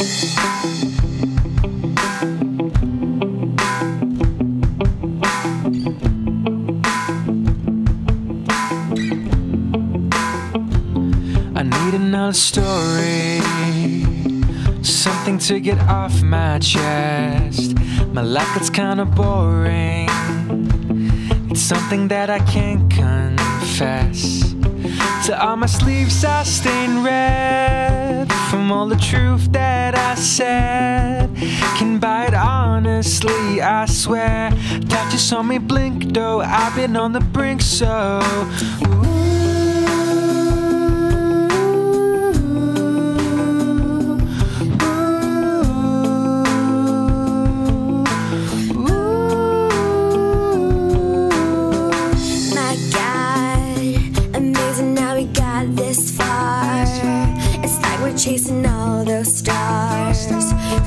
I need another story, something to get off my chest. My life gets kinda boring. It's something that I can't confess. To all my sleeves I stain red from all the truth that I said. Can buy it honestly, I swear. That you saw me blink, though I've been on the brink, so. Got this far. Like we're chasing all those stars.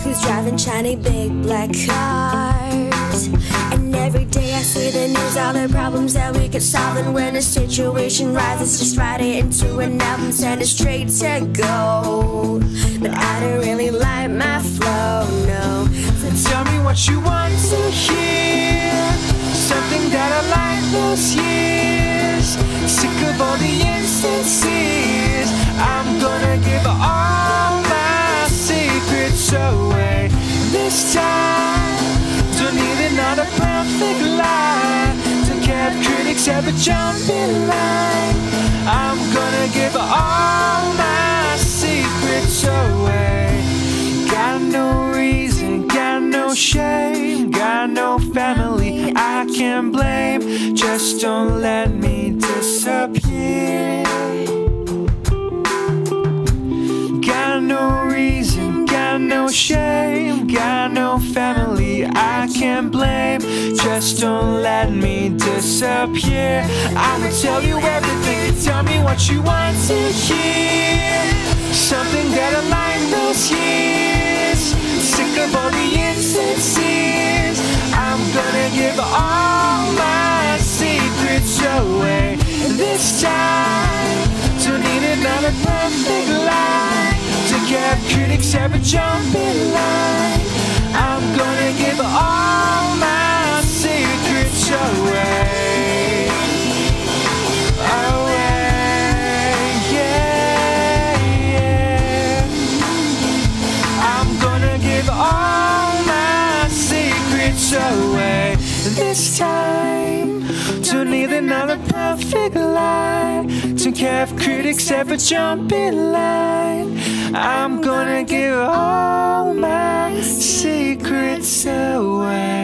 Who's driving shiny big black cars? And every day I see the news, all the problems that we could solve. And when a situation rises, just write it into an album, send it straight to go. But I don't really like my flow, no. So Tell me what you want to hear. Time, don't need another perfect lie. Care if critics ever jump in line. I'm gonna give all my secrets away. Got no reason, got no shame, got no family I can blame. Just don't let me disappear. Family I can't blame. Just don't let me disappear. I will tell you everything, tell me what you want to hear. Something that align those years. Sick of all the instances. I'm gonna give all my secrets away this time. Don't need another perfect lie to get critics ever jump in line. Away this time. Don't need another perfect lie. Don't care if critics ever jump in line. I'm gonna give all my secrets away.